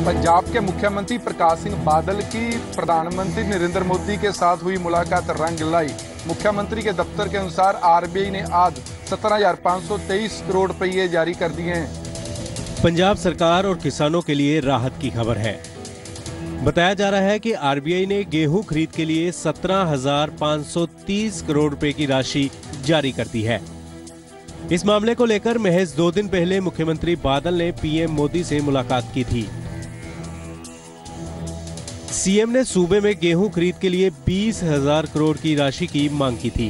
पंजाब के मुख्यमंत्री प्रकाश सिंह बादल की प्रधानमंत्री नरेंद्र मोदी के साथ हुई मुलाकात रंग लाई। मुख्यमंत्री के दफ्तर के अनुसार आरबीआई ने आज 17,523 करोड़ रुपये जारी कर दिए हैं। पंजाब सरकार और किसानों के लिए राहत की खबर है। बताया जा रहा है कि आरबीआई ने गेहूँ खरीद के लिए 17,530 करोड़ रुपए की राशि जारी कर दी है। इस मामले को लेकर महज दो दिन पहले मुख्यमंत्री बादल ने पीएम मोदी से मुलाकात की थी। सीएम ने सूबे में गेहूँ खरीद के लिए बीस हज़ार करोड़ की राशि की मांग की थी।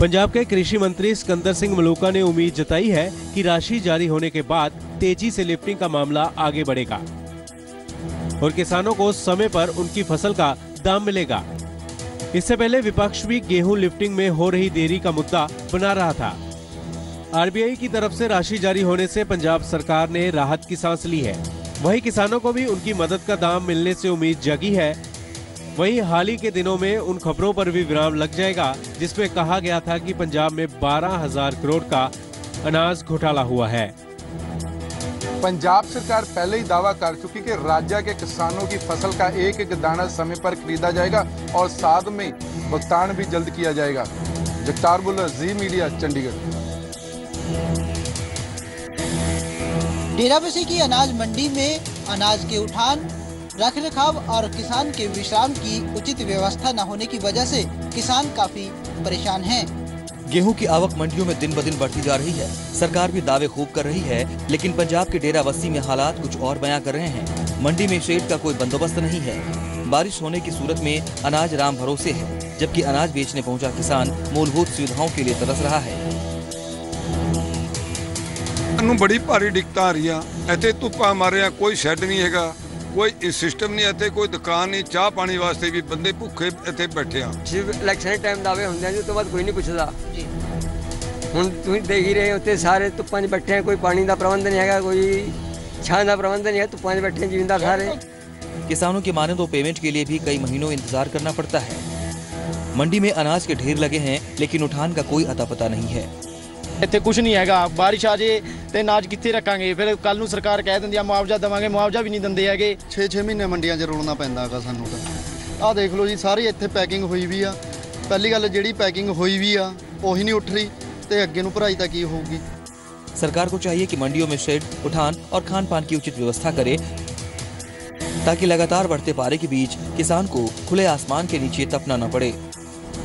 पंजाब के कृषि मंत्री सिकंदर सिंह मलूका ने उम्मीद जताई है कि राशि जारी होने के बाद तेज़ी से लिफ्टिंग का मामला आगे बढ़ेगा और किसानों को समय पर उनकी फ़सल का दाम मिलेगा। इससे पहले विपक्ष भी गेहूँ लिफ्टिंग में हो रही देरी का मुद्दा बना रहा था। आरबीआई की तरफ़ से राशि जारी होने से पंजाब सरकार ने राहत की सांस ली है। वहीं किसानों को भी उनकी मदद का दाम मिलने से उम्मीद जगी है। वहीं हाल ही के दिनों में उन खबरों पर भी विराम लग जाएगा, जिसमें कहा गया था कि पंजाब में बारह हज़ार करोड़ का अनाज घोटाला हुआ है। पंजाब सरकार पहले ही दावा कर चुकी कि राज्य के किसानों की फ़सल का एक एक दाना समय पर खरीदा जाएगा और साथ में भुगतान भी जल्द किया जाएगा। Jagtar Bullar, Zee Media, Chandigarh. Dera Bassi की अनाज मंडी में अनाज के उठान, रख रखाव और किसान के विश्राम की उचित व्यवस्था न होने की वजह से किसान काफ़ी परेशान हैं। गेहूँ की आवक मंडियों में दिन ब दिन बढ़ती जा रही है। सरकार भी दावे खूब कर रही है, लेकिन पंजाब के डेरा बस्ती में हालात कुछ और बयां कर रहे हैं। मंडी में शेड का कोई बंदोबस्त नहीं है। बारिश होने की सूरत में अनाज राम भरोसे है, जबकि अनाज बेचने पहुँचा किसान मूलभूत सुविधाओं के लिए तरस रहा है। ਨੂੰ ਬੜੀ ਭਾਰੀ ਦਿੱਕਤਾਂ ਆ ਰਹੀਆਂ ਇੱਥੇ ਧੁੱਪਾਂ ਮਾਰਿਆ ਕੋਈ ਸ਼ੈੱਡ ਨਹੀਂ ਹੈਗਾ ਕੋਈ ਸਿਸਟਮ ਨਹੀਂ ਇੱਥੇ ਕੋਈ ਦੁਕਾਨ ਨਹੀਂ ਚਾਹ ਪਾਣੀ ਵਾਸਤੇ ਵੀ ਬੰਦੇ ਭੁੱਖੇ ਇੱਥੇ ਬੈਠੇ ਆ ਸਿਰਫ ਇਲੈਕਸ਼ਨ ਟਾਈਮ ਦਾਅਵੇ ਹੁੰਦੇ ਆ ਜੀ ਉਸ ਤੋਂ ਬਾਅਦ ਕੋਈ ਨਹੀਂ ਪੁੱਛਦਾ ਹੁਣ ਤੁਸੀਂ ਦੇਖ ਹੀ ਰਹੇ ਹੋ ਉੱਥੇ ਸਾਰੇ ਧੁੱਪਾਂ 'ਚ ਬੈਠੇ ਆ ਕੋਈ ਪਾਣੀ ਦਾ ਪ੍ਰਬੰਧ ਨਹੀਂ ਹੈਗਾ ਕੋਈ ਛਾਂ ਦਾ ਪ੍ਰਬੰਧ नहीं है ਧੁੱਪਾਂ 'ਚ ਬੈਠੇ ਜ਼ਿਮੀਂਦਾਰ ਸਾਰੇ किसानों के माने तो पेमेंट के लिए भी कई महीनों इंतजार करना पड़ता है मंडी में अनाज के ढेर लगे हैं लेकिन उठान का कोई अता पता नहीं है ਇੱਥੇ ਕੁਝ ਨਹੀਂ ਹੈਗਾ ਬਾਰਿਸ਼ ਆ ਜੇ ਤੇ ਅਨਾਜ ਕਿੱਥੇ ਰੱਖਾਂਗੇ ਫਿਰ ਕੱਲ ਨੂੰ ਸਰਕਾਰ ਕਹਿ ਦਿੰਦੀ ਆ ਮੁਆਵਜ਼ਾ ਦੇਵਾਂਗੇ ਮੁਆਵਜ਼ਾ ਵੀ ਨਹੀਂ ਦਿੰਦੇ ਹੈਗੇ 6-6 ਮਹੀਨੇ ਮੰਡੀਆਂ 'ਚ ਰੋਲਣਾ ਪੈਂਦਾ ਹੈਗਾ ਸਾਨੂੰ ਤਾਂ ਆਹ ਦੇਖ ਲਓ ਜੀ ਸਾਰੀ ਇੱਥੇ ਪੈਕਿੰਗ ਹੋਈ ਵੀ ਆ ਪਹਿਲੀ ਗੱਲ ਜਿਹੜੀ ਪੈਕਿੰਗ ਹੋਈ ਵੀ ਆ ਉਹੀ ਨਹੀਂ ਉੱਠ ਰਹੀ ਤੇ ਅੱਗੇ ਨੂੰ ਭਰਾਈ ਤਾਂ ਕੀ ਹੋਊਗੀ सरकार को चाहिए कि मंडियों में शेड उठान और खान पान की उचित व्यवस्था करे ताकि लगातार बढ़ते पारे के बीच किसान को खुले आसमान के नीचे तपना न पड़े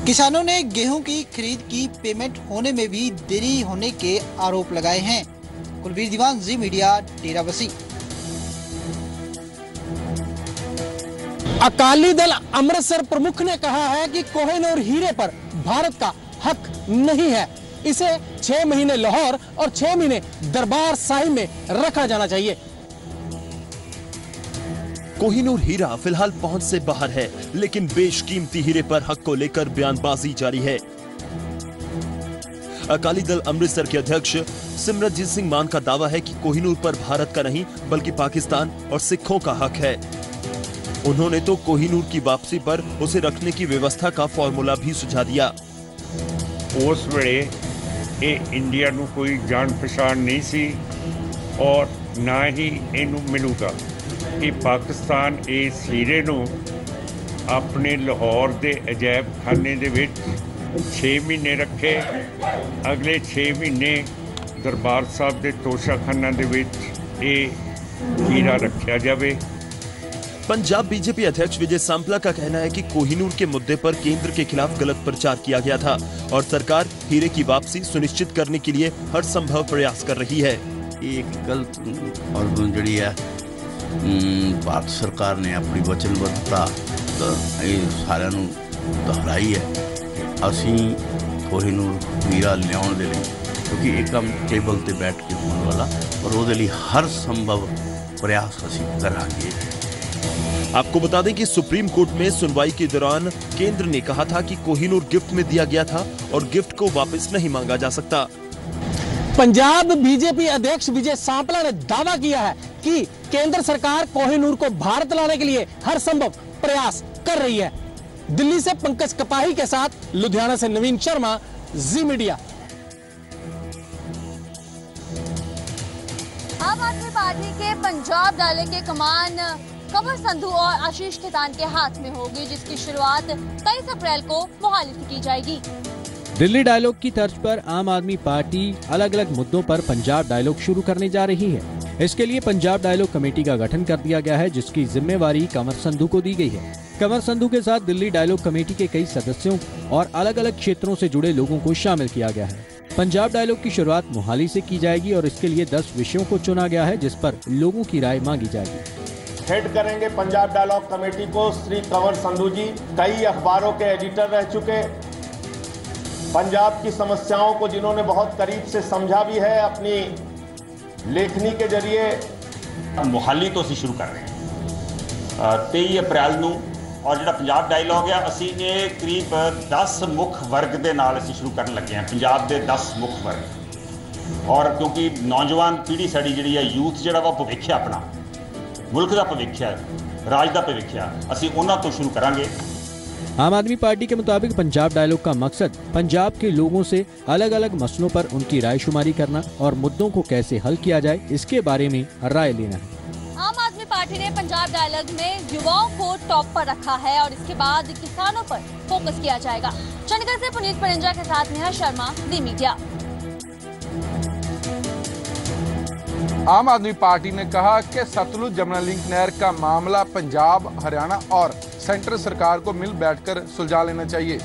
किसानों ने गेहूँ की खरीद की पेमेंट होने में भी देरी होने के आरोप लगाए हैं। कुलवीर दीवान, जी मीडिया, डेराबसी। अकाली दल अमृतसर प्रमुख ने कहा है कि कोहेन और हीरे पर भारत का हक नहीं है। इसे छह महीने लाहौर और छह महीने दरबार साहिब में रखा जाना चाहिए। कोहिनूर हीरा फिलहाल पहुंच से बाहर है लेकिन बेशकीमती हीरे पर हक को लेकर बयानबाजी जारी है अकाली दल अमृतसर के अध्यक्ष सिमरनजीत सिंह मान का दावा है कि कोहिनूर पर भारत का नहीं बल्कि पाकिस्तान और सिखों का हक है उन्होंने तो कोहिनूर की वापसी पर उसे रखने की व्यवस्था का फॉर्मूला भी सुझा दिया ਉਸ ਵੇਲੇ ਇਹ ਇੰਡੀਆ ਨੂੰ ਕੋਈ ਜਾਣ ਪਛਾਣ ਨਹੀਂ ਸੀ ਔਰ ਨਾ ਹੀ ਇਹਨੂੰ ਮਿਲੂਗਾ ਕਿ ਪਾਕਿਸਤਾਨ ਇਸ ਹੀਰੇ ਨੂੰ ਆਪਣੇ ਲਾਹੌਰ ਦੇ ਅਜਾਇਬ ਖਾਨੇ ਦੇ ਵਿੱਚ 6 ਮਹੀਨੇ ਰੱਖੇ ਅਗਲੇ 6 ਮਹੀਨੇ ਦਰਬਾਰ ਸਾਹਿਬ ਦੇ ਤੋਸ਼ਾਖਾਨਾ ਦੇ ਵਿੱਚ ਇਹ ਹੀਰਾ ਰੱਖਿਆ ਜਾਵੇ पंजाब बीजेपी अध्यक्ष विजय सांपला का कहना है कि कोहिनूर के मुद्दे पर केंद्र के खिलाफ गलत प्रचार किया गया था और सरकार हीरे की वापसी सुनिश्चित करने के लिए हर संभव प्रयास कर रही है एक गलत और ਜਿਹੜੀ ਹੈ ਅਮ, हम्म, भारत सरकार ने अपनी वचनबद्धता तो सारू दोहराई है। असी कोहिनूर हीरा लिया क्योंकि एक कम टेबल पर बैठ के होने वाला, और वो हर संभव प्रयास असं करा आपको बता दें कि सुप्रीम कोर्ट में सुनवाई के दौरान केंद्र ने कहा था कि कोहिनूर गिफ्ट में दिया गया था और गिफ्ट को वापस नहीं मांगा जा सकता। पंजाब बीजेपी अध्यक्ष विजय सांपला ने दावा किया है कि केंद्र सरकार कोहिनूर को भारत लाने के लिए हर संभव प्रयास कर रही है। दिल्ली से पंकज कपाही के साथ लुधियाना से नवीन शर्मा, जी मीडिया। आम आदमी पार्टी के पंजाब डाले के कमान कमर संधू और आशीष खेतान के हाथ में होगी, जिसकी शुरुआत 23 अप्रैल को मोहाली की जाएगी। दिल्ली डायलॉग की तर्ज पर आम आदमी पार्टी अलग अलग मुद्दों पर पंजाब डायलॉग शुरू करने जा रही है। इसके लिए पंजाब डायलॉग कमेटी का गठन कर दिया गया है, जिसकी जिम्मेवारी कंवर संधू को दी गई है। कंवर संधू के साथ दिल्ली डायलॉग कमेटी के कई सदस्यों और अलग अलग क्षेत्रों से जुड़े लोगों को शामिल किया गया है। पंजाब डायलॉग की शुरुआत मोहाली से की जाएगी और इसके लिए 10 विषयों को चुना गया है, जिस पर लोगों की राय मांगी जाएगी। हेड करेंगे पंजाब डायलॉग कमेटी को श्री कंवर संधू जी। कई अखबारों के एडिटर रह चुके पंजाब की समस्याओं को जिन्होंने बहुत करीब से समझा भी है अपनी ਲੇਖਣੀ ਕੇ ਜਰੀਏ ਮੁਹਾਲੀ ਤੋਂ ਅਸੀਂ ਸ਼ੁਰੂ ਕਰ ਰਹੇ ਹਾਂ 23 ਅਪ੍ਰੈਲ ਨੂੰ ਔਰ ਜਿਹੜਾ ਪੰਜਾਬ ਡਾਇਲੌਗ ਆ ਅਸੀਂ ਇਹ ਕਰੀਬ 10 ਮੁੱਖ ਵਰਗ ਦੇ ਨਾਲ ਅਸੀਂ ਸ਼ੁਰੂ ਕਰਨ ਲੱਗੇ ਹਾਂ ਪੰਜਾਬ ਦੇ 10 ਮੁੱਖ ਵਰਗ ਔਰ ਕਿਉਂਕਿ ਨੌਜਵਾਨ ਪੀੜ੍ਹੀ ਸਾਡੀ ਜਿਹੜੀ ਹੈ ਯੂਥ ਜਿਹੜਾ ਵਾ ਭਵਿੱਖ ਹੈ ਆਪਣਾ ਮੁਲਕ ਦਾ ਭਵਿੱਖ ਹੈ ਰਾਜ ਦਾ ਭਵਿੱਖ ਹੈ ਅਸੀਂ ਉਹਨਾਂ ਤੋਂ ਸ਼ੁਰੂ ਕਰਾਂਗੇ आम आदमी पार्टी के मुताबिक पंजाब डायलॉग का मकसद पंजाब के लोगों से अलग अलग मसलों पर उनकी राय शुमारी करना और मुद्दों को कैसे हल किया जाए, इसके बारे में राय लेना है। आम आदमी पार्टी ने पंजाब डायलॉग में युवाओं को टॉप पर रखा है और इसके बाद किसानों पर फोकस किया जाएगा। चंडीगढ़ से पुनीत परिंजा के साथ नेहा शर्मा, दी मीडिया। आम आदमी पार्टी ने कहा कि सतलुज जमुना लिंक नहर का मामला पंजाब, हरियाणा और सेंट्रल सरकार को मिल बैठकर सुलझा लेना चाहिए।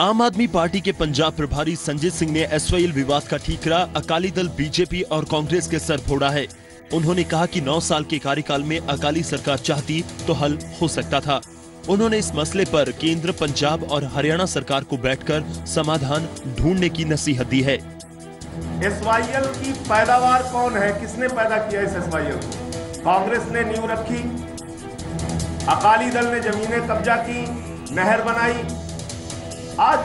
आम आदमी पार्टी के पंजाब प्रभारी संजय सिंह ने एस विवाद का ठीकरा, अकाली दल बीजेपी और कांग्रेस के सर फोड़ा है। उन्होंने कहा कि 9 साल के कार्यकाल में अकाली सरकार चाहती तो हल हो सकता था। उन्होंने इस मसले पर केंद्र, पंजाब और हरियाणा सरकार को बैठकर समाधान ढूँढने की नसीहत दी है। एसवाईएल की पैदावार कौन है? किसने पैदा किया इस एस को? कांग्रेस ने नींव रखी, अकाली दल ने जमीनें कब्जा की, नहर बनाई। आज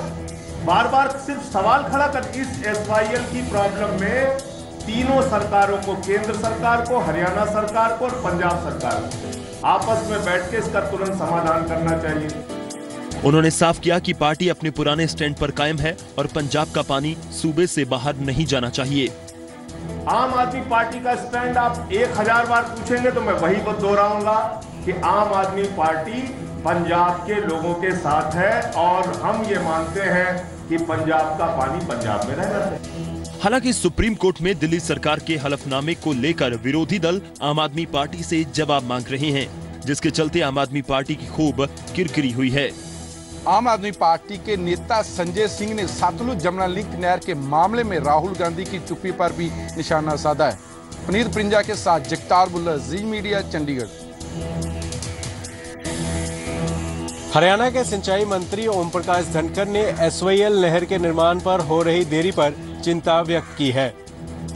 बार बार सिर्फ़ सवाल खड़ा कर इस एसवाईएल की प्रॉब्लम में तीनों सरकारों को, केंद्र सरकार को, हरियाणा सरकार को और पंजाब सरकार को। आपस में बैठ के इसका तुरंत समाधान करना चाहिए। उन्होंने साफ़ किया कि पार्टी अपने पुराने स्टैंड पर कायम है और पंजाब का पानी सूबे से बाहर नहीं जाना चाहिए। आम आदमी पार्टी का स्टैंड आप एक हज़ार बार पूछेंगे तो मैं वही बात दोहराऊँगा कि आम आदमी पार्टी पंजाब के लोगों के साथ है और हम ये मानते हैं कि पंजाब का पानी पंजाब में रहना चाहिए। हालाँकि सुप्रीम कोर्ट में दिल्ली सरकार के हलफनामे को लेकर विरोधी दल आम आदमी पार्टी से जवाब मांग रहे हैं जिसके चलते आम आदमी पार्टी की खूब किरकिरी हुई है। आम आदमी पार्टी के नेता संजय सिंह ने सतलुज जमुना लिंक नहर के मामले में राहुल गांधी की चुप्पी पर भी निशाना साधा है। पनीर प्रिंजा के साथ जगतार बुल्ला जी मीडिया चंडीगढ़। हरियाणा के सिंचाई मंत्री ओम प्रकाश धनखड़ ने एसवाईएल नहर के निर्माण पर हो रही देरी पर चिंता व्यक्त की है।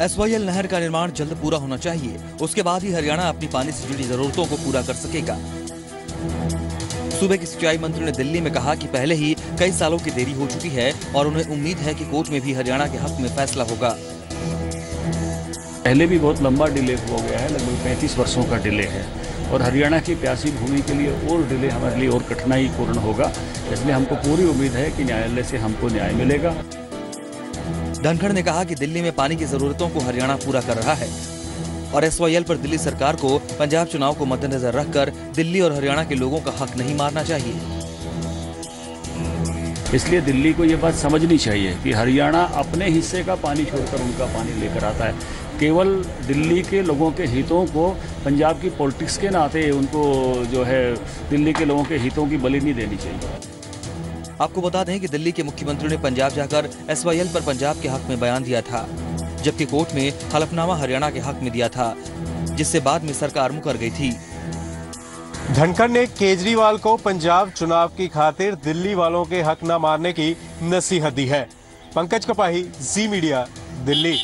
एसवाईएल नहर का निर्माण जल्द पूरा होना चाहिए। उसके बाद ही हरियाणा अपनी पानी से जुड़ी जरूरतों को पूरा कर सकेगा। सूबे के सिंचाई मंत्री ने दिल्ली में कहा कि पहले ही कई सालों की देरी हो चुकी है और उन्हें उम्मीद है कि कोर्ट में भी हरियाणा के हक में फैसला होगा। पहले भी बहुत लंबा डिले हो गया है लगभग पैंतीस वर्षों का डिले है और हरियाणा की प्यासी भूमि के लिए और डिले हमारे लिए और कठिनाई पूर्ण होगा। इसलिए हमको पूरी उम्मीद है कि न्यायालय से हमको न्याय मिलेगा। धनखड़ ने कहा कि दिल्ली में पानी की जरूरतों को हरियाणा पूरा कर रहा है। और एसवाईएल पर दिल्ली सरकार को पंजाब चुनाव को मद्देनजर रखकर दिल्ली और हरियाणा के लोगों का हक नहीं मारना चाहिए। इसलिए दिल्ली को ये बात समझनी चाहिए कि हरियाणा अपने हिस्से का पानी छोड़कर उनका पानी लेकर आता है। केवल दिल्ली के लोगों के हितों को पंजाब की पॉलिटिक्स के नाते उनको जो है दिल्ली के लोगों के हितों की बलि नहीं देनी चाहिए। आपको बता दें कि दिल्ली के मुख्यमंत्री ने पंजाब जाकर एसवाईएल पर पंजाब के हक में बयान दिया था। जबकि कोर्ट में हलफनामा हरियाणा के हक में दिया था जिससे बाद में सरकार मुकर गई थी। धनखड़ ने केजरीवाल को पंजाब चुनाव की खातिर दिल्ली वालों के हक न मारने की नसीहत दी है। Pankaj Kapahi Zee Media Delhi.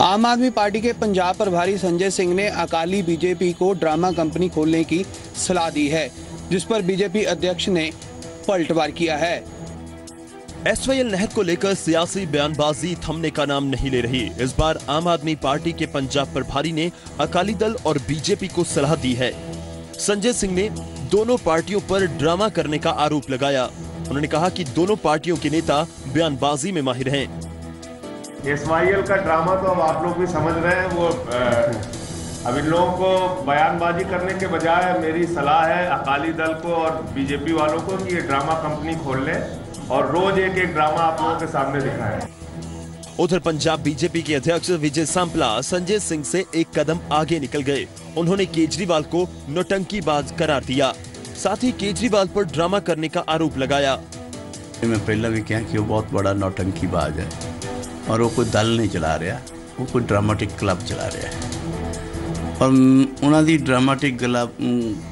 आम आदमी पार्टी के पंजाब प्रभारी संजय सिंह ने अकाली बीजेपी को ड्रामा कंपनी खोलने की सलाह दी है जिस पर बीजेपी अध्यक्ष ने पलटवार किया है। एस वाई एल नहर को लेकर सियासी बयानबाजी थमने का नाम नहीं ले रही। इस बार आम आदमी पार्टी के पंजाब प्रभारी ने अकाली दल और बीजेपी को सलाह दी है। संजय सिंह ने दोनों पार्टियों पर ड्रामा करने का आरोप लगाया। उन्होंने कहा कि दोनों पार्टियों के नेता बयानबाजी में माहिर हैं। एस का ड्रामा तो अब आप लोग भी समझ रहे हैं। वो अब इन लोगों को बयानबाजी करने के बजाय मेरी सलाह है अकाली दल को और बीजेपी वालों को कि ये ड्रामा कंपनी खोल लें। और रोज एक एक ड्रामा आप लोगों के सामने दिखाएं उधर पंजाब बीजेपी के अध्यक्ष विजय सांपला संजय सिंह से एक कदम आगे निकल गए उन्होंने केजरीवाल को नौटंकीबाज करार दिया साथ ही केजरीवाल पर ड्रामा करने का आरोप लगाया मैं पहला भी कहा कि वो बहुत बड़ा नौटंकीबाज है और वो कोई दल नहीं चला ਰਿਹਾ ਉਹ ਕੋਈ ਡਰਾਮਾਟਿਕ ਕਲੱਬ ਚਲਾ ਰਿਹਾ ਹੈ ਔਰ ਮ, ਉਹਨਾਂ ਦੀ ਡਰਾਮਾਟਿਕ ਕਲੱਬ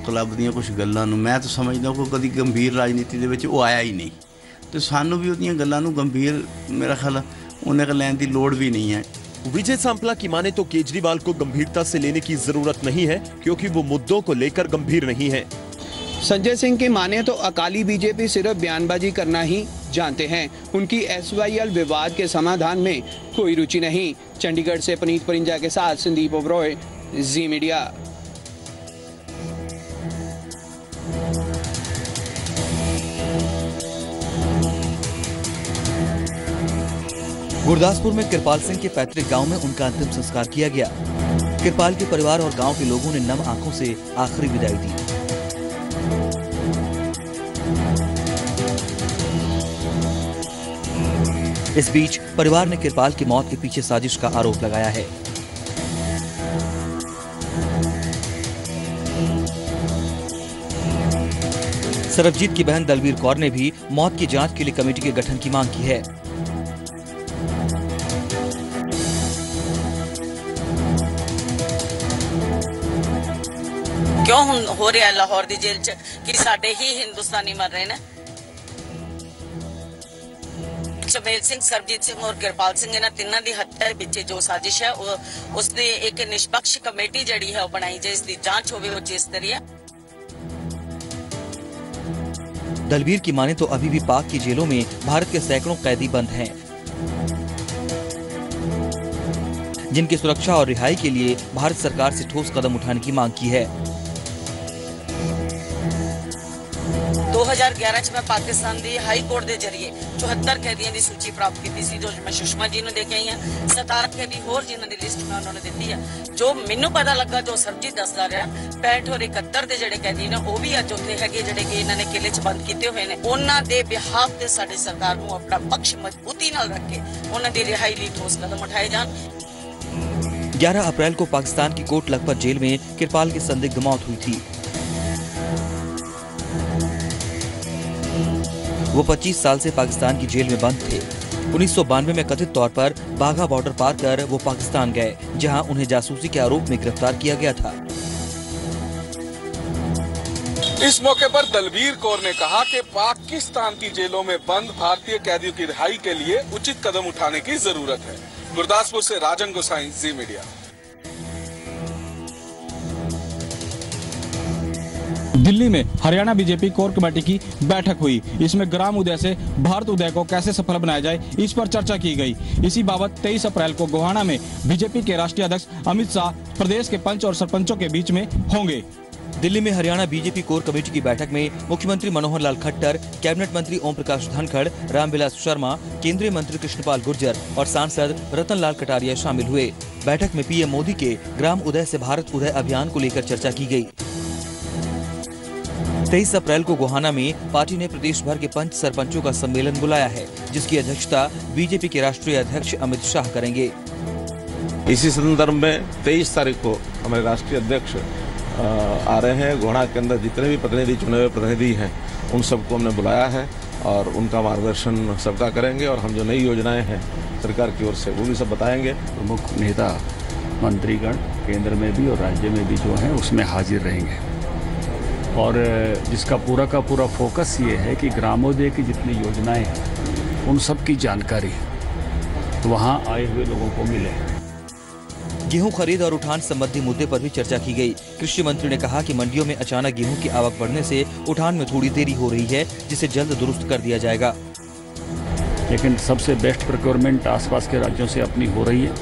ਕਲੱਬ ਦੀਆਂ ਕੁਝ ਗੱਲਾਂ ਨੂੰ ਮੈਂ ਤਾਂ ਸਮਝਦਾ ਕੋਈ ਕਦੀ ਗੰਭੀਰ ਰਾਜਨੀਤੀ ਦੇ ਵਿੱਚ ਉਹ ਆਇਆ ਹੀ ਨਹੀਂ ਤੇ ਸਾਨੂੰ ਵੀ ਉਹਦੀਆਂ ਗੱਲਾਂ ਨੂੰ ਗੰਭੀਰ ਮੇਰਾ ਖਿਆਲ ਉਹਨੇ ਕ ਲੈਣ ਦੀ ਲੋੜ ਵੀ ਨਹੀਂ ਹੈ विजय सांपला की माने तो केजरीवाल को गंभीरता से लेने की जरूरत नहीं है क्योंकि वो मुद्दों को लेकर गंभीर नहीं है संजय सिंह की माने तो अकाली बीजेपी सिर्फ बयानबाजी करना ही जानते हैं उनकी एस विवाद के समाधान में कोई रुचि नहीं चंडीगढ़ से पुनीत परिंजा के साथ संदीप ओब्रॉय जी मीडिया गुरदासपुर में कृपाल सिंह के पैतृक गाँव में उनका अंतिम संस्कार किया गया। कृपाल के परिवार और गाँव के लोगों ने नम आँखों से आखिरी विदाई दी। इस बीच परिवार ने कृपाल की मौत के पीछे साजिश का आरोप लगाया है। सरबजीत की बहन दलवीर कौर ने भी मौत की जाँच के लिए कमेटी के गठन की मांग की है। ਕਿਉਂ ਹੁਣ ਹੋ ਰਿਹਾ ਲਾਹੌਰ ਦੀ ਜੇਲ੍ਹ 'ਚ ਕਿ ਸਾਡੇ ਹੀ ਹਿੰਦੁਸਤਾਨੀ ਮਰ ਰਹੇ ਨੇ ਚਮੇਲ ਸਿੰਘ ਸਰਬਜੀਤ ਸਿੰਘ ਔਰ ਕਿਰਪਾਲ ਸਿੰਘ ਇਹਨਾਂ ਤਿੰਨਾਂ ਦੀ ਹੱਤਿਆ ਦੇ ਪਿੱਛੇ ਜੋ ਸਾਜ਼ਿਸ਼ ਹੈ ਉਹ ਉਸ ਦੇ ਇੱਕ ਨਿਸ਼ਪਕਸ਼ ਕਮੇਟੀ ਜਿਹੜੀ ਹੈ ਉਹ ਬਣਾਈ ਜਾਏ ਇਸ ਦੀ ਜਾਂਚ ਹੋਵੇ ਉਹ ਜਿਸ ਤਰੀਆ दलवीर की माने तो अभी भी पाक की जेलों में भारत के सैकड़ों कैदी बंद हैं जिनकी सुरक्षा और रिहाई के लिए भारत सरकार से ठोस कदम उठाने की मांग की है 2011 ਚ ਮੈਂ ਪਾਕਿਸਤਾਨ ਦੀ ਹਾਈ ਕੋਰਟ ਦੇ ਜ਼ਰੀਏ 74 ਕੈਦੀਆਂ ਦੀ ਸੂਚੀ ਪ੍ਰਾਪਤ ਕੀਤੀ ਸੀ ਜੋ ਮੈਂ ਸੁਸ਼ਮਾ ਜੀ ਨੂੰ ਦੇ ਕੇ ਆਈ ਹਾਂ 17 ਕੈਦੀ ਹੋਰ ਜਿਨ੍ਹਾਂ ਦੀ ਲਿਸਟ ਮੈਂ ਉਹਨਾਂ ਨੂੰ ਦਿੱਤੀ ਆ ਜੋ ਮੈਨੂੰ ਪਤਾ ਲੱਗਾ ਜੋ ਸਰਜੀਤ ਦੱਸਦਾ ਰਿਹਾ 65 ਔਰ 71 ਦੇ ਜਿਹੜੇ ਕੈਦੀ ਨੇ ਉਹ ਵੀ ਅੱਜ ਉੱਥੇ ਹੈਗੇ ਜਿਹੜੇ ਕਿ ਇਹਨਾਂ ਨੇ ਕਿਲੇ 'ਚ ਬੰਦ ਕੀਤੇ ਹੋਏ ਨੇ ਉਹਨਾਂ ਦੇ ਬਿਹਾਫ ਤੇ ਸਾਡੀ ਸਰਕਾਰ ਨੂੰ ਆਪਣਾ ਪੱਖ ਮਜ਼ਬੂਤੀ ਨਾਲ ਰੱਖ ਕੇ ਉਹਨਾਂ ਦੀ ਰਿਹਾਈ ਲਈ ਠੋਸ ਕਦਮ ਉਠਾਏ ਜਾਣ 11 अप्रैल को पाकिस्तान की कोट लखपत जेल में किरपाल की संदिग्ध मौत हुई थी वो 25 साल से पाकिस्तान की जेल में बंद थे। उन्नीस सौ बानवे में कथित तौर पर बाघा बॉर्डर पार कर वो पाकिस्तान गए, जहाँ उन्हें जासूसी के आरोप में गिरफ़्तार किया गया था। इस मौके पर दलवीर कौर ने कहा कि पाकिस्तान की जेलों में बंद भारतीय कैदियों की रिहाई के लिए उचित कदम उठाने की ज़रूरत है। गुरदासपुर से राजन गोसाई, जी मीडिया। दिल्ली में हरियाणा बीजेपी कोर कमेटी की बैठक हुई। इसमें ग्राम उदय से भारत उदय को कैसे सफल बनाया जाए, इस पर चर्चा की गई। इसी बाबत 23 अप्रैल को गोहाना में बीजेपी के राष्ट्रीय अध्यक्ष अमित शाह प्रदेश के पंच और सरपंचों के बीच में होंगे। दिल्ली में हरियाणा बीजेपी कोर कमेटी की बैठक में मुख्यमंत्री मनोहर लाल खट्टर, कैबिनेट मंत्री ओम प्रकाश धनखड़, रामविलास शर्मा, केंद्रीय मंत्री कृष्णपाल गुर्जर और सांसद रतन लाल कटारिया शामिल हुए। बैठक में पीएम मोदी के ग्राम उदय से भारत उदय अभियान को लेकर चर्चा की गई। तेईस अप्रैल को गोहाना में पार्टी ने प्रदेश भर के पंच सरपंचों का सम्मेलन बुलाया है जिसकी अध्यक्षता बीजेपी के राष्ट्रीय अध्यक्ष अमित शाह करेंगे। इसी संदर्भ में तेईस तारीख को हमारे राष्ट्रीय अध्यक्ष आ रहे हैं। गोहना के अंदर जितने भी प्रतिनिधि चुने हुए प्रतिनिधि हैं उन सबको हमने बुलाया है और उनका मार्गदर्शन सबका करेंगे और हम जो नई योजनाएँ हैं सरकार की ओर से वो भी सब बताएँगे। प्रमुख नेता मंत्रीगण केंद्र में भी और राज्य में भी जो हैं उसमें हाजिर रहेंगे। और जिसका पूरा का पूरा फोकस ये है कि ग्रामोदय की जितनी योजनाएँ हैं उन सब की जानकारी वहाँ आए हुए लोगों को मिले। गेहूँ खरीद और उठान संबंधी मुद्दे पर भी चर्चा की गई। कृषि मंत्री ने कहा कि मंडियों में अचानक गेहूँ की आवक बढ़ने से उठान में थोड़ी देरी हो रही है जिसे जल्द दुरुस्त कर दिया जाएगा। लेकिन सबसे बेस्ट प्रोक्योरमेंट आसपास के राज्यों से अपनी हो रही है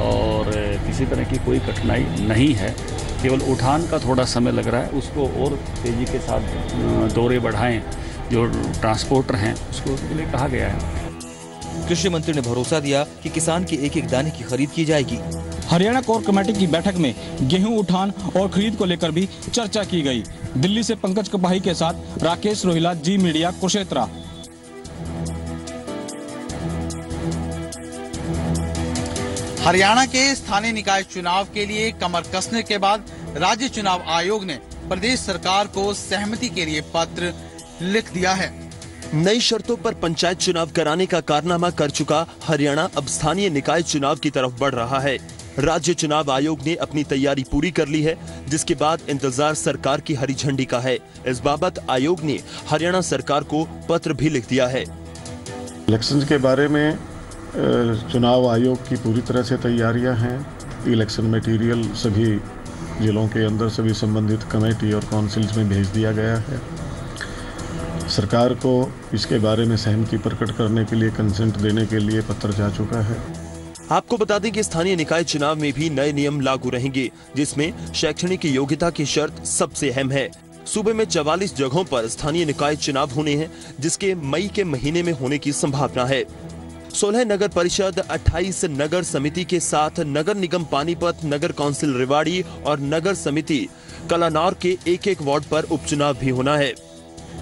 और किसी तरह की कोई कठिनाई नहीं है। केवल उठान का थोड़ा समय लग रहा है उसको और तेज़ी के साथ दौरे बढ़ाएँ जो ट्रांसपोर्टर हैं उसको उसके लिए कहा गया है। कृषि मंत्री ने भरोसा दिया कि किसान के एक एक दाने की खरीद की जाएगी। हरियाणा कोर कमेटी की बैठक में गेहूँ उठान और खरीद को लेकर भी चर्चा की गई। दिल्ली से पंकज कपाही के साथ राकेश रोहिला जी मीडिया कुरुक्षेत्रा हरियाणा के स्थानीय निकाय चुनाव के लिए कमर कसने के बाद राज्य चुनाव आयोग ने प्रदेश सरकार को सहमति के लिए पत्र लिख दिया है। नई शर्तों पर पंचायत चुनाव कराने का कारनामा कर चुका हरियाणा अब स्थानीय निकाय चुनाव की तरफ़ बढ़ रहा है। राज्य चुनाव आयोग ने अपनी तैयारी पूरी कर ली है जिसके बाद इंतज़ार सरकार की हरी झंडी का है। इस बाबत आयोग ने हरियाणा सरकार को पत्र भी लिख दिया है। इलेक्शन के बारे में चुनाव आयोग की पूरी तरह से तैयारियाँ हैं। इलेक्शन मटेरियल सभी जिलों के अंदर सभी संबंधित कमेटी और काउंसिल्स में भेज दिया गया है। सरकार को इसके बारे में सहमति प्रकट करने के लिए कंसेंट देने के लिए पत्र जा चुका है। आपको बता दें कि स्थानीय निकाय चुनाव में भी नए नियम लागू रहेंगे, जिसमें शैक्षणिक योग्यता की शर्त सबसे अहम है। सूबे में चवालीस जगहों पर स्थानीय निकाय चुनाव होने हैं, जिसके मई के महीने में होने की संभावना है। सोलह नगर परिषद 28 नगर समिति के साथ नगर निगम पानीपत, नगर काउंसिल रेवाड़ी और नगर समिति कलानौर के एक एक वार्ड पर उपचुनाव भी होना है।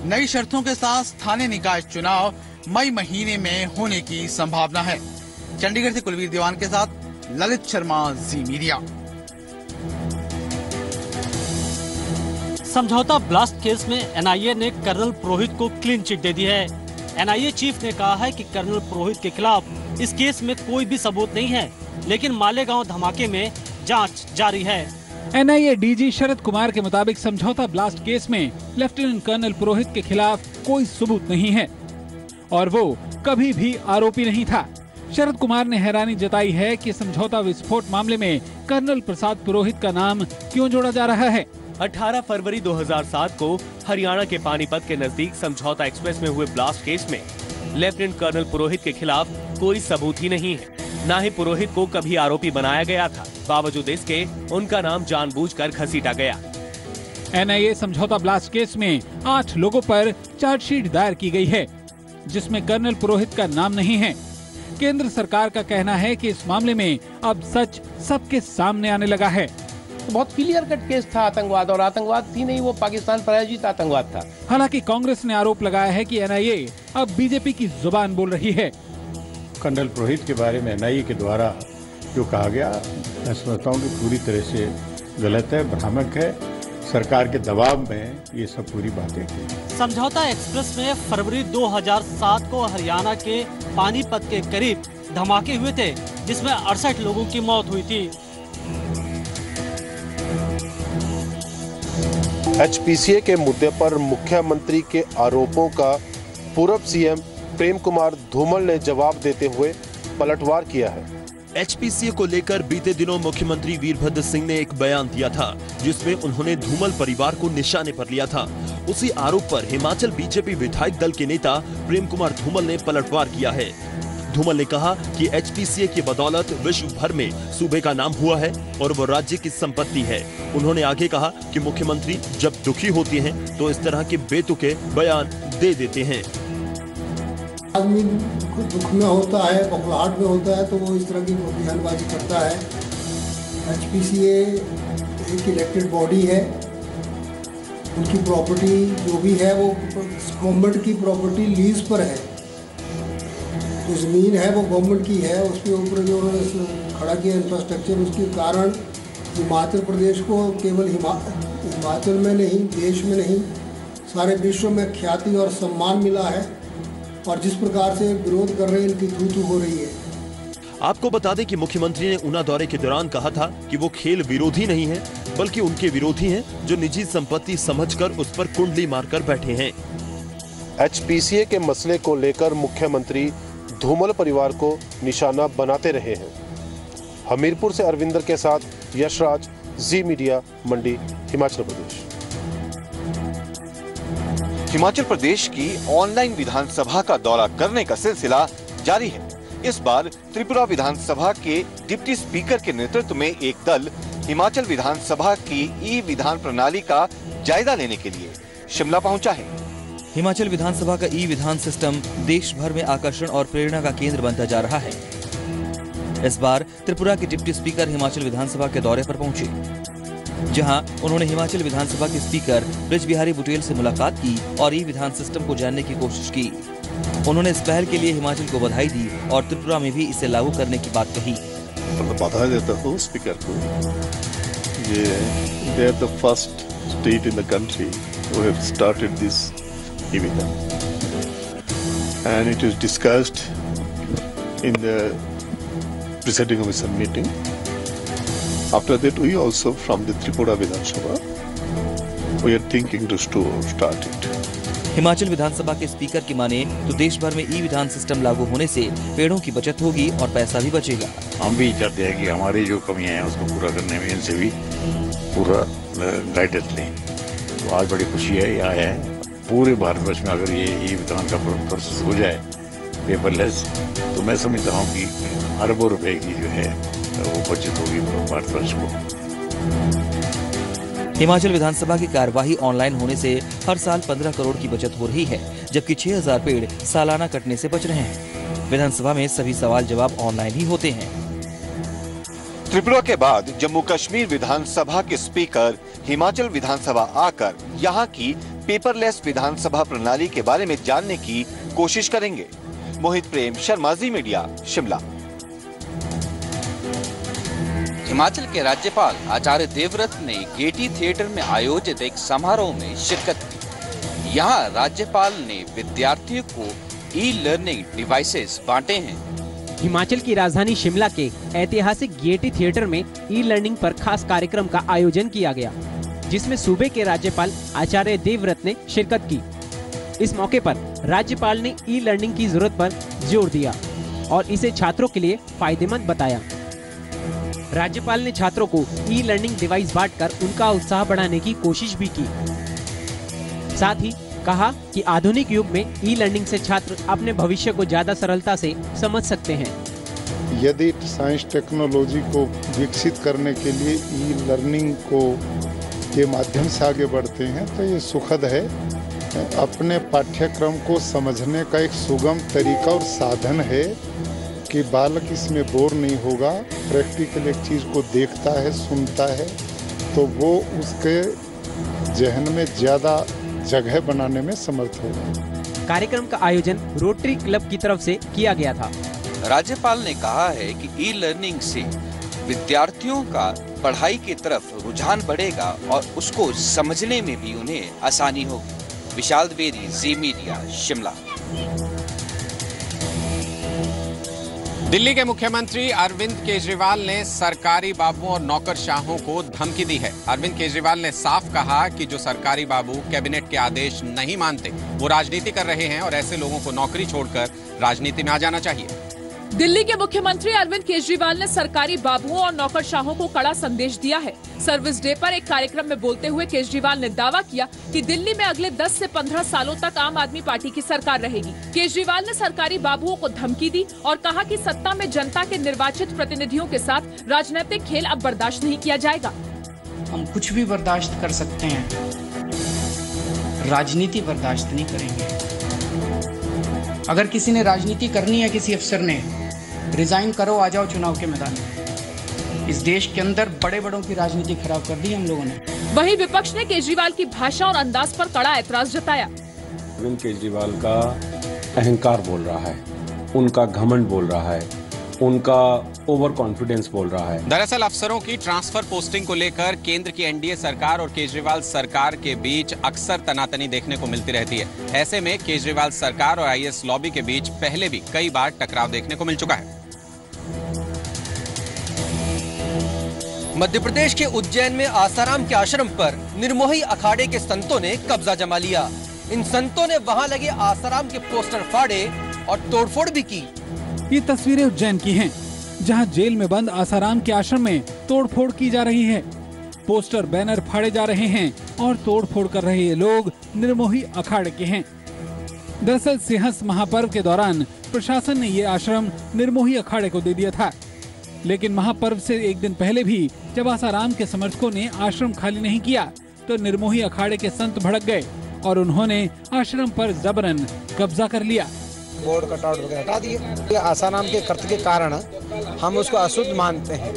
नई शर्तों के साथ स्थानीय निकाय चुनाव मई महीने में होने की संभावना है। चंडीगढ़ से कुलवीर दीवान के साथ Lalit Sharma, Zee Media. Samjhauta blast case में एनआईए ने कर्नल पुरोहित को क्लीन चिट दे दी है। एनआईए चीफ ने कहा है कि कर्नल पुरोहित के खिलाफ इस केस में कोई भी सबूत नहीं है, लेकिन मालेगांव धमाके में जाँच जारी है। एनआईए डीजी शरद कुमार के मुताबिक समझौता ब्लास्ट केस में लेफ्टिनेंट कर्नल पुरोहित के खिलाफ कोई सबूत नहीं है। और वो कभी भी आरोपी नहीं था। शरद कुमार ने हैरानी जताई है कि समझौता विस्फोट मामले में कर्नल प्रसाद पुरोहित का नाम क्यों जोड़ा जा रहा है? 18 फरवरी 2007 को हरियाणा के पानीपत के नज़दीक समझौता एक्सप्रेस में हुए ब्लास्ट केस में लेफ्टिनेंट कर्नल पुरोहित के खिलाफ कोई सबूत ही नहीं है। न ही पुरोहित को कभी आरोपी बनाया गया था। बावजूद इसके, उनका नाम जानबूझकर घसीटा गया। एनआईए समझौता ब्लास्ट केस में आठ लोगों पर चार्जशीट दायर की गई है, जिसमें कर्नल पुरोहित का नाम नहीं है। केंद्र सरकार का कहना है कि इस मामले में अब सच सबके सामने आने लगा है। बहुत क्लियर कट केस था आतंकवाद और आतंकवाद थी नहीं वो पाकिस्तान प्रायोजित आतंकवाद था। हालाँकि कांग्रेस ने आरोप लगाया है कि एनआईए अब बीजेपी की ज़ुबान बोल रही है। कर्नल पुरोहित के बारे में एनआईए के द्वारा जो कहा गया मैं समझता हूँ कि पूरी तरह से गलत है भ्रामक है। सरकार के दबाव में ये सब पूरी बातें थी समझौता एक्सप्रेस में फरवरी 2007 को हरियाणा के पानीपत के करीब धमाके हुए थे जिसमें अड़सठ लोगों की मौत हुई थी। एचपीसीए के मुद्दे पर मुख्यमंत्री के आरोपों का पूर्व सीएम प्रेम कुमार धूमल ने जवाब देते हुए पलटवार किया है। एचपीसीए को लेकर बीते दिनों मुख्यमंत्री वीरभद्र सिंह ने एक बयान दिया था, जिसमें उन्होंने धूमल परिवार को निशाने पर लिया था। उसी आरोप पर हिमाचल बीजेपी विधायक दल के नेता प्रेम कुमार धूमल ने पलटवार किया है। धूमल ने कहा कि एचपीसीए की बदौलत विश्व भर में सूबे का नाम हुआ है और वो राज्य की संपत्ति है। उन्होंने आगे कहा कि मुख्यमंत्री जब दुखी होते हैं तो इस तरह के बेतुके बयान दे देते हैं। आदमी दुख में होता है, बखलाहट में होता है तो वो इस तरह की बयानबाजी करता है। एच एक इलेक्टेड बॉडी है। उनकी प्रॉपर्टी जो भी है, वो गवर्नमेंट की प्रॉपर्टी लीज पर है। जो ज़मीन है वो गवर्नमेंट की है उसके ऊपर जो उन्होंने खड़ा किया इंफ्रास्ट्रक्चर उसके कारण हिमाचल प्रदेश को केवल हिमाचल में नहीं देश में नहीं सारे विश्व में ख्याति और सम्मान मिला है और जिस प्रकार से विरोध कर रहे हैं इनकी थू थू हो रही है। आपको बता दें कि मुख्यमंत्री ने ऊना दौरे के दौरान कहा था कि वो खेल विरोधी नहीं है बल्कि उनके विरोधी हैं जो निजी संपत्ति समझकर उस पर कुंडली मारकर बैठे हैं। एचपीसीए के मसले को लेकर मुख्यमंत्री धूमल परिवार को निशाना बनाते रहे हैं। हमीरपुर से अरविंदर के साथ यशराज, जी मीडिया, मंडी, हिमाचल प्रदेश। हिमाचल प्रदेश की ऑनलाइन विधानसभा का दौरा करने का सिलसिला जारी है। इस बार त्रिपुरा विधानसभा के डिप्टी स्पीकर के नेतृत्व में एक दल हिमाचल विधानसभा की ई विधान प्रणाली का जायजा लेने के लिए शिमला पहुँचा है। हिमाचल विधानसभा का ई विधान सिस्टम देश भर में आकर्षण और प्रेरणा का केंद्र बनता जा रहा है। इस बार त्रिपुरा के डिप्टी स्पीकर हिमाचल विधानसभा के दौरे पर पहुँचे। जहाँ उन्होंने हिमाचल विधानसभा के स्पीकर ब्रिज बिहारी बुटेल से मुलाकात की और ई विधान सिस्टम को जानने की कोशिश की। उन्होंने इस पहल के लिए हिमाचल को बधाई दी और त्रिपुरा में भी इसे लागू करने की बात कही। बधाई देता हूँ स्पीकर को। ये they are the first state in the country e-vidan and it is discussed in the presiding officer meeting after that we also from the Tripura Vidhan Sabha we are thinking to start it Himachal Vidhan Sabha के speaker की माने तो देश भर में ई विधान system लागू होने से पेड़ों की बचत होगी और पैसा भी बचेगा हम भी चाहते हैं कि हमारी जो कमियाँ हैं उसको पूरा करने में इनसे भी पूरा गाइडेंस लें तो आज बड़ी खुशी है यहाँ है पूरे भारतवर्ष में अगर ये ई विधान का प्रोसेस हो जाए पेपरलेस तो मैं समझता हूँ कि अरबों रुपए की जो है वो बचत होगी भारतवर्ष को। हिमाचल विधानसभा की कार्यवाही ऑनलाइन होने से हर साल 15 करोड़ की बचत हो रही है जबकि 6000 पेड़ सालाना कटने से बच रहे हैं। विधानसभा में सभी सवाल जवाब ऑनलाइन ही होते हैं। त्रिपुरा के बाद जम्मू कश्मीर विधानसभा के स्पीकर हिमाचल विधानसभा आकर यहाँ की पेपरलेस विधानसभा प्रणाली के बारे में जानने की कोशिश करेंगे। Mohit Prem Sharma Zee Media Shimla. Himachal के राज्यपाल आचार्य देवव्रत ने गेटी थिएटर में आयोजित एक समारोह में शिरकत की। यहाँ राज्यपाल ने विद्यार्थियों को ई लर्निंग डिवाइसेस बांटे हैं। हिमाचल की राजधानी शिमला के ऐतिहासिक गेटी थिएटर में ई लर्निंग पर खास कार्यक्रम का आयोजन किया गया। जिसमें सूबे के राज्यपाल आचार्य देवव्रत ने शिरकत की। इस मौके पर राज्यपाल ने ई लर्निंग की ज़रूरत पर ज़ोर दिया और इसे छात्रों के लिए फ़ायदेमंद बताया। राज्यपाल ने छात्रों को ई लर्निंग डिवाइस बांटकर उनका उत्साह बढ़ाने की कोशिश भी की। साथ ही कहा कि आधुनिक युग में ई लर्निंग से छात्र अपने भविष्य को ज़्यादा सरलता से समझ सकते हैं। यदि साइंस टेक्नोलॉजी को विकसित करने के लिए ई लर्निंग को के माध्यम से आगे बढ़ते हैं तो ये सुखद है। अपने पाठ्यक्रम को समझने का एक सुगम तरीका और साधन है कि बालक इसमें बोर नहीं होगा प्रैक्टिकल एक चीज़ को देखता है सुनता है तो वो उसके जहन में ज़्यादा जगह बनाने में समर्थ होगा कार्यक्रम का आयोजन रोटरी क्लब की तरफ़ से किया गया था। राज्यपाल ने कहा है कि ई लर्निंग से विद्यार्थियों का पढ़ाई की तरफ़ रुझान बढ़ेगा और उसको समझने में भी उन्हें आसानी होगी। Vishal Dwivedi, Zee Media, Shimla. Delhi के मुख्यमंत्री अरविंद केजरीवाल ने सरकारी बाबुओं और नौकरशाहों को धमकी दी है। अरविंद केजरीवाल ने साफ़ कहा कि जो सरकारी बाबू कैबिनेट के आदेश नहीं मानते, वो राजनीति कर रहे हैं और ऐसे लोगों को नौकरी छोड़कर राजनीति में आ जाना चाहिए। दिल्ली के मुख्यमंत्री अरविंद केजरीवाल ने सरकारी बाबुओं और नौकरशाहों को कड़ा संदेश दिया है। सर्विस डे पर एक कार्यक्रम में बोलते हुए केजरीवाल ने दावा किया कि दिल्ली में अगले 10 से 15 सालों तक आम आदमी पार्टी की सरकार रहेगी। केजरीवाल ने सरकारी बाबुओं को धमकी दी और कहा कि सत्ता में जनता के निर्वाचित प्रतिनिधियों के साथ राजनीतिक खेल अब बर्दाश्त नहीं किया जाएगा। हम कुछ भी बर्दाश्त कर सकते हैं। राजनीति बर्दाश्त नहीं करेंगे। अगर किसी ने राजनीति करनी है किसी अफसर ने रिजाइन करो आ जाओ चुनाव के मैदान में। इस देश के अंदर बड़े बड़ों की राजनीति खराब कर दी हम लोगों ने। वही विपक्ष ने केजरीवाल की भाषा और अंदाज पर कड़ा ऐतराज जताया। अरविंद केजरीवाल का अहंकार बोल रहा है उनका घमंड बोल रहा है उनका ओवर कॉन्फिडेंस बोल रहा है। दरअसल अफसरों की ट्रांसफ़र पोस्टिंग को लेकर केंद्र की एनडीए सरकार और केजरीवाल सरकार के बीच अक्सर तनातनी देखने को मिलती रहती है। ऐसे में केजरीवाल सरकार और आईएएस लॉबी के बीच पहले भी कई बार टकराव देखने को मिल चुका है। मध्य प्रदेश के उज्जैन में आसाराम के आश्रम पर निर्मोही अखाड़े के संतों ने कब्जा जमा लिया। इन संतों ने वहाँ लगे आसाराम के पोस्टर फाड़े और तोड़फोड़ भी की। ये तस्वीरें उज्जैन की हैं, जहाँ जेल में बंद आसाराम के आश्रम में तोड़फोड़ की जा रही है। पोस्टर, बैनर फाड़े जा रहे हैं और तोड़फोड़ कर रहे लोग निर्मोही अखाड़े के हैं। दरअसल सिंहस महापर्व के दौरान प्रशासन ने ये आश्रम निर्मोही अखाड़े को दे दिया था। लेकिन महापर्व से एक दिन पहले भी जब आसाराम के समर्थकों ने आश्रम खाली नहीं किया तो निर्मोही अखाड़े के संत भड़क गए और उन्होंने आश्रम पर जबरन कब्जा कर लिया। बोर्ड कटआउट वगैरह हटा दिए। आसाराम के कर्त के कारण हम उसको अशुद्ध मानते हैं।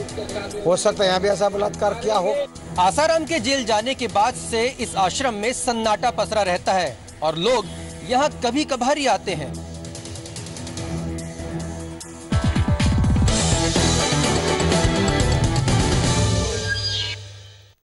हो सकता है यहाँ भी ऐसा बलात्कार किया हो। आसाराम के जेल जाने के बाद से इस आश्रम में सन्नाटा पसरा रहता है और लोग यहाँ कभी कभार ही आते हैं।